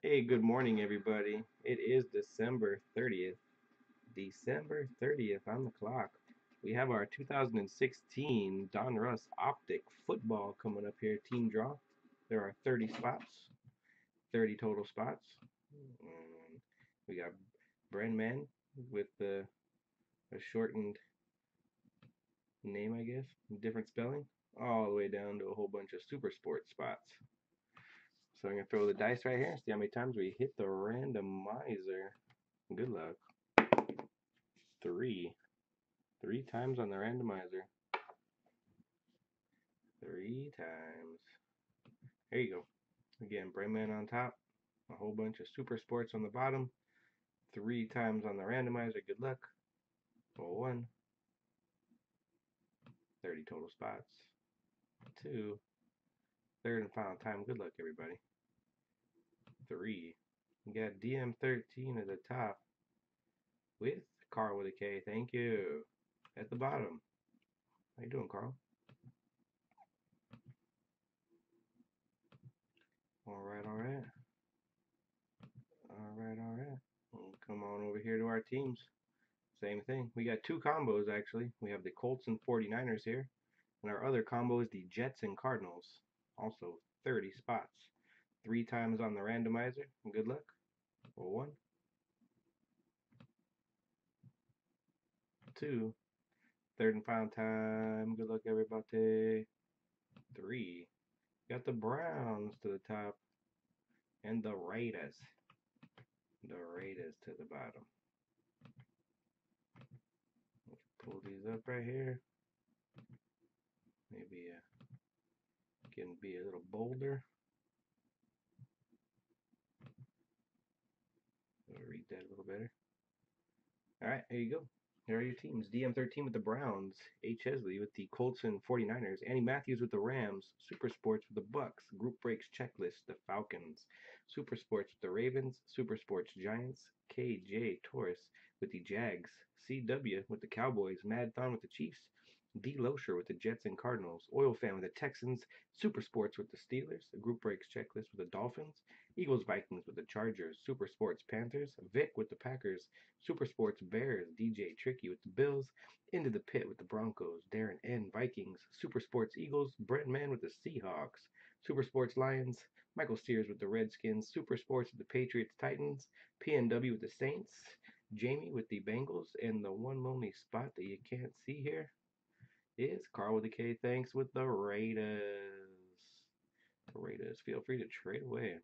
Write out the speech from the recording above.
Hey, good morning, everybody. It is December 30th. December 30th on the clock. We have our 2016 Donruss Optic football coming up here, team draw. There are 30 spots, 30 total spots. We got Brandman with the a shortened name, I guess, different spelling, all the way down to a whole bunch of super sports spots. So I'm going to throw the dice right here, and see how many times we hit the randomizer. Good luck. Three. Three times on the randomizer. Three times. There you go. Again, Bremen on top. A whole bunch of super sports on the bottom. Three times on the randomizer. Good luck. Roll one. 30 total spots. Two. Third and final time. Good luck, everybody. Three. We got DM13 at the top with Carl with a K. Thank you. At the bottom. How you doing, Carl? All right, all right. All right, all right. Well, come on over here to our teams. Same thing. We got two combos actually. We have the Colts and 49ers here. And our other combo is the Jets and Cardinals. Also 30 spots. Three times on the randomizer. Good luck. Roll one, two, third and final time. Good luck everybody. Three. Got the Browns to the top. And the Raiders. The Raiders to the bottom. Pull these up right here. Maybe uh, can be a little bolder. Read that a little better. All right, here you go. Here are your teams. DM13 with the Browns, H. Hesley with the Colts and 49ers, Andy Matthews with the Rams, Super Sports with the Bucks, Group Breaks Checklist, the Falcons, Super Sports with the Ravens, Super Sports Giants, KJ Torres with the Jags, CW with the Cowboys, Mad Thon with the Chiefs, D. Loescher with the Jets and Cardinals, Oil Fan with the Texans, Super Sports with the Steelers, the Group Breaks Checklist with the Dolphins, Eagles Vikings with the Chargers, Super Sports Panthers, Vic with the Packers, Super Sports Bears, DJ Tricky with the Bills, Into the Pit with the Broncos, Darren N Vikings, Super Sports Eagles, Brent Mann with the Seahawks, Super Sports Lions, Michael Sears with the Redskins, Super Sports with the Patriots Titans, PNW with the Saints, Jamie with the Bengals, and the one lonely spot that you can't see here is Carl with the K. Thanks with the Raiders. Raiders, feel free to trade away.